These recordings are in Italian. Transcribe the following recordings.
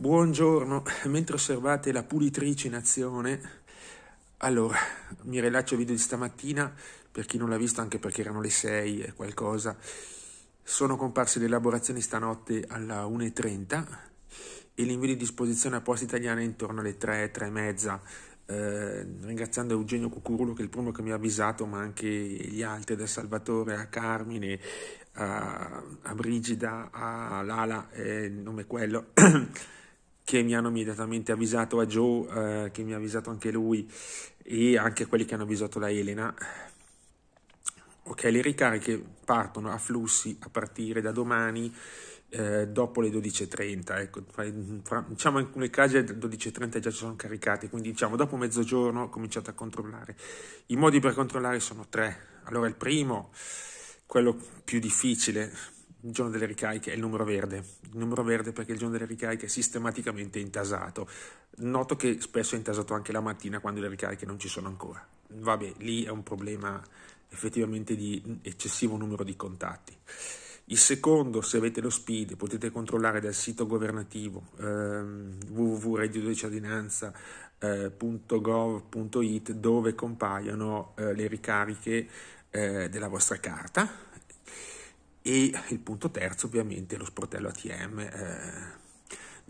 Buongiorno, mentre osservate la pulitrice in azione, allora, mi rilascio il video di stamattina, per chi non l'ha visto anche perché erano le 6 e qualcosa, sono comparse le elaborazioni stanotte alla 1.30 e l'invio di disposizione a posti italiani intorno alle 3, 3 e eh, ringraziando Eugenio Cucurulo che è il primo che mi ha avvisato, ma anche gli altri, da Salvatore a Carmine, a, a Brigida, a Lala, eh, nome è quello, che mi hanno immediatamente avvisato, a Joe eh, che mi ha avvisato anche lui e anche quelli che hanno avvisato la Elena. Ok, le ricariche partono a flussi a partire da domani eh, dopo le 12.30, ecco, fra, diciamo in alcuni casi alle 12.30 già ci sono caricati, quindi diciamo dopo mezzogiorno ho cominciato a controllare. I modi per controllare sono tre. Allora il primo, quello più difficile, il giorno delle ricariche è il numero verde. Il numero verde perché il giorno delle ricariche è sistematicamente intasato. Noto che spesso è intasato anche la mattina quando le ricariche non ci sono ancora. Vabbè, lì è un problema effettivamente di eccessivo numero di contatti. Il secondo, se avete lo SPID, potete controllare dal sito governativo ehm, www.redditocittadinanza.gov.it dove compaiono eh, le ricariche eh, della vostra carta e il punto terzo ovviamente lo sportello ATM. Eh,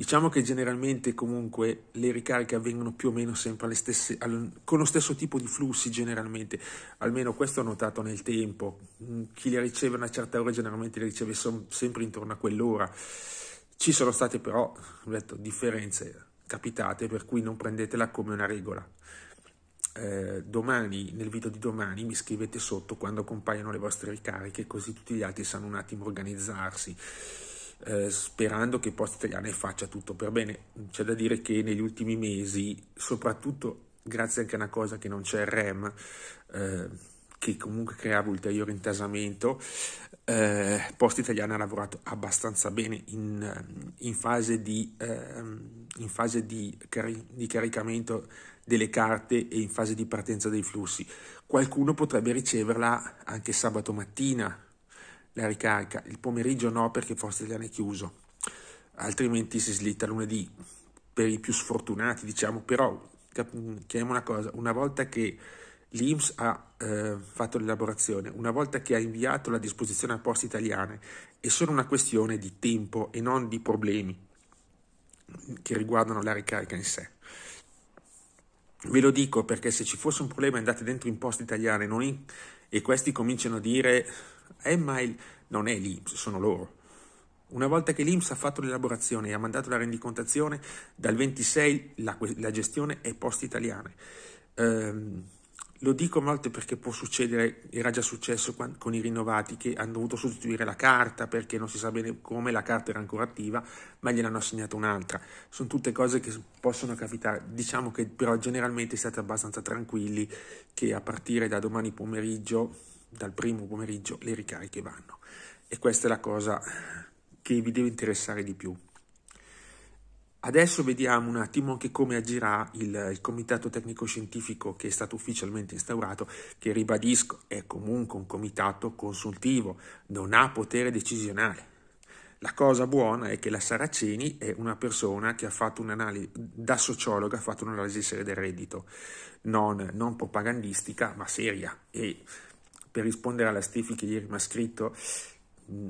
Diciamo che generalmente comunque le ricariche avvengono più o meno sempre stesse, al, con lo stesso tipo di flussi generalmente, almeno questo ho notato nel tempo, mm, chi le riceve a una certa ora generalmente le riceve sempre intorno a quell'ora. Ci sono state però, detto, differenze capitate per cui non prendetela come una regola. Eh, domani, nel video di domani, mi scrivete sotto quando compaiono le vostre ricariche, così tutti gli altri sanno un attimo organizzarsi eh, sperando che Post Italiane faccia tutto per bene. C'è da dire che negli ultimi mesi, soprattutto grazie anche a una cosa che non c'è il REM, eh, che comunque creava ulteriore intasamento, eh, Post Italiana ha lavorato abbastanza bene in, in fase, di, ehm, in fase di, cari- di caricamento delle carte e in fase di partenza dei flussi. Qualcuno potrebbe riceverla anche sabato mattina, la ricarica, il pomeriggio no perché forse Italiana è chiuso, altrimenti si slitta lunedì per i più sfortunati diciamo, però chiamiamo una cosa, una volta che l'IMS ha eh, fatto l'elaborazione, una volta che ha inviato la disposizione a poste italiane, è solo una questione di tempo e non di problemi che riguardano la ricarica in sé. Ve lo dico perché se ci fosse un problema andate dentro in poste italiane in, e questi cominciano a dire Email non è l'Inps, sono loro. Una volta che l'Inps ha fatto l'elaborazione e ha mandato la rendicontazione, dal 26 la, la gestione è post italiane. Um, lo dico molte perché può succedere, era già successo con i rinnovati che hanno dovuto sostituire la carta perché non si sa bene come la carta era ancora attiva, ma gliel'hanno assegnata un'altra. Sono tutte cose che possono capitare. Diciamo che però generalmente siete abbastanza tranquilli che a partire da domani pomeriggio dal primo pomeriggio le ricariche vanno e questa è la cosa che vi deve interessare di più. Adesso vediamo un attimo anche come agirà il, il, comitato tecnico scientifico che è stato ufficialmente instaurato, che ribadisco è comunque un comitato consultivo, non ha potere decisionale. La cosa buona è che la Saraceni è una persona che ha fatto un'analisi, da sociologa, ha fatto un'analisi seria del reddito, non, non propagandistica ma seria e per rispondere alla Stefi che ieri mi ha scritto,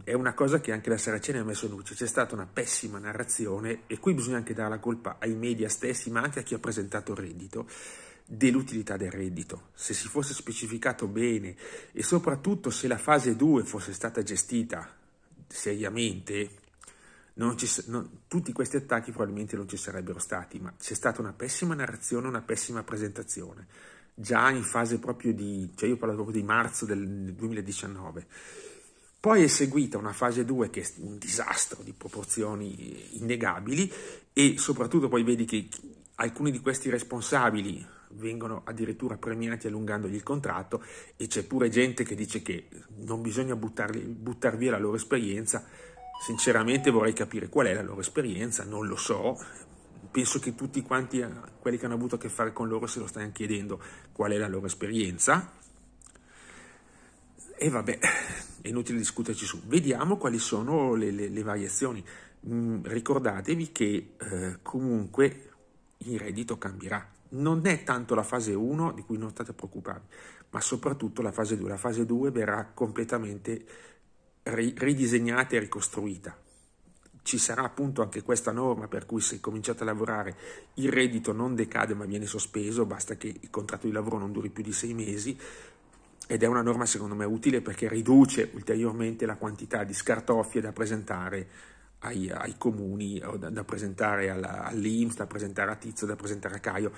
è una cosa che anche la Saraceni ha messo in luce, c'è stata una pessima narrazione e qui bisogna anche dare la colpa ai media stessi, ma anche a chi ha presentato il reddito, dell'utilità del reddito. Se si fosse specificato bene e soprattutto se la fase 2 fosse stata gestita seriamente, ci, non, tutti questi attacchi probabilmente non ci sarebbero stati, ma c'è stata una pessima narrazione, una pessima presentazione già in fase proprio di, cioè io parlo proprio di marzo del 2019. Poi è seguita una fase 2 che è un disastro di proporzioni innegabili e soprattutto poi vedi che alcuni di questi responsabili vengono addirittura premiati allungandogli il contratto e c'è pure gente che dice che non bisogna buttare via la loro esperienza. Sinceramente vorrei capire qual è la loro esperienza, non lo so, penso che tutti quanti eh, quelli che hanno avuto a che fare con loro se lo stanno chiedendo qual è la loro esperienza. E vabbè, è inutile discuterci su. Vediamo quali sono le, le, le variazioni. mm, ricordatevi che eh, comunque il reddito cambierà. Non è tanto la fase 1 di cui non state preoccupati, ma soprattutto la fase 2. La fase 2 verrà completamente ri- ridisegnata e ricostruita. Ci sarà appunto anche questa norma per cui se cominciate a lavorare il reddito non decade ma viene sospeso, basta che il contratto di lavoro non duri più di sei mesi ed è una norma secondo me utile perché riduce ulteriormente la quantità di scartoffie da presentare ai, ai comuni, da, da presentare alla, all'Inps, da presentare a Tizio, da presentare a Caio.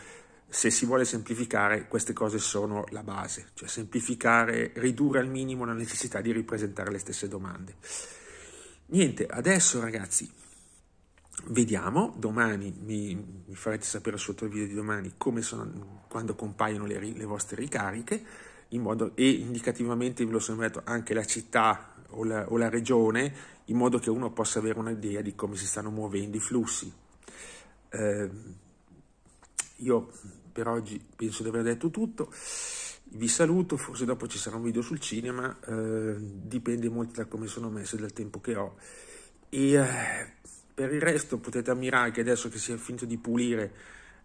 Se si vuole semplificare, queste cose sono la base, cioè semplificare, ridurre al minimo la necessità di ripresentare le stesse domande. Niente, adesso ragazzi, vediamo, domani mi, mi farete sapere sotto il video di domani come sono, quando compaiono le, le vostre ricariche, in modo, e indicativamente ve lo sono detto anche la città o la, o la regione, in modo che uno possa avere un'idea di come si stanno muovendo i flussi. Eh, io per oggi penso di aver detto tutto. Vi saluto, forse dopo ci sarà un video sul cinema, eh, dipende molto da come sono messo e dal tempo che ho. E eh, per il resto potete ammirare che adesso che si è finito di pulire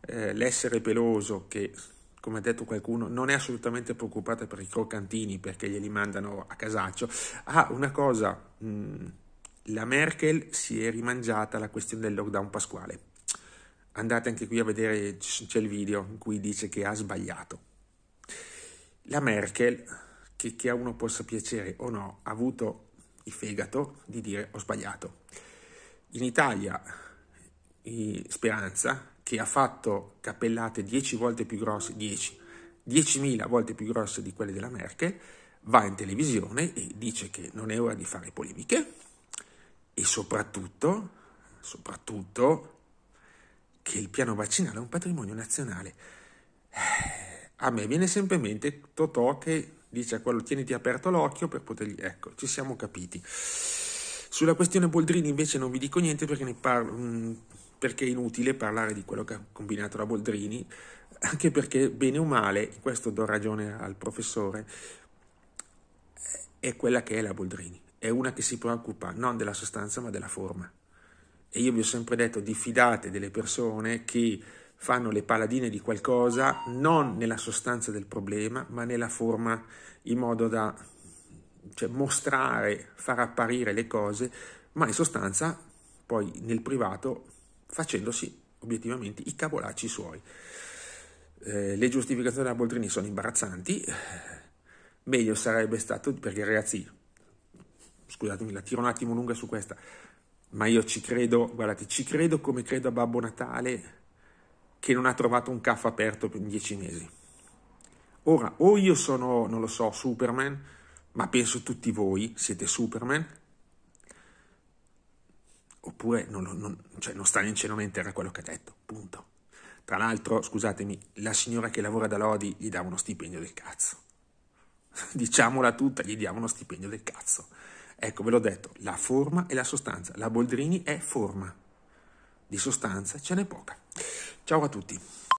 eh, l'essere peloso, che come ha detto qualcuno, non è assolutamente preoccupata per i croccantini perché glieli mandano a casaccio. Ah, una cosa, mm, la Merkel si è rimangiata la questione del lockdown pasquale. Andate anche qui a vedere, c'è il video in cui dice che ha sbagliato. La Merkel, che, che a uno possa piacere o no, ha avuto il fegato di dire ho sbagliato. In Italia, Speranza, che ha fatto cappellate 10 volte più grosse, 10, 10.000 volte più grosse di quelle della Merkel, va in televisione e dice che non è ora di fare polemiche e soprattutto, soprattutto che il piano vaccinale è un patrimonio nazionale. Eh, a me viene sempre in mente Totò che dice a quello tieniti aperto l'occhio per potergli... Ecco, ci siamo capiti. Sulla questione Boldrini invece non vi dico niente perché, parlo, mm, perché è inutile parlare di quello che ha combinato la Boldrini, anche perché bene o male, questo do ragione al professore, è quella che è la Boldrini, è una che si preoccupa non della sostanza ma della forma. E io vi ho sempre detto, diffidate delle persone che fanno le paladine di qualcosa non nella sostanza del problema, ma nella forma, in modo da cioè, mostrare, far apparire le cose, ma in sostanza poi nel privato facendosi obiettivamente i cavolacci suoi. Eh, le giustificazioni della Boldrini sono imbarazzanti, meglio sarebbe stato, perché ragazzi, scusatemi, la tiro un attimo lunga su questa, ma io ci credo, guardate, ci credo come credo a Babbo Natale che non ha trovato un caffè aperto per dieci mesi. Ora, o io sono, non lo so, Superman, ma penso tutti voi siete Superman, oppure non, non, cioè non sta né in cielo né in terra quello che ha detto, punto. Tra l'altro, scusatemi, la signora che lavora da Lodi gli dà uno stipendio del cazzo. Diciamola tutta, gli diamo uno stipendio del cazzo. Ecco, ve l'ho detto, la forma e la sostanza. La Boldrini è forma, di sostanza ce n'è poca. Ciao a tutti.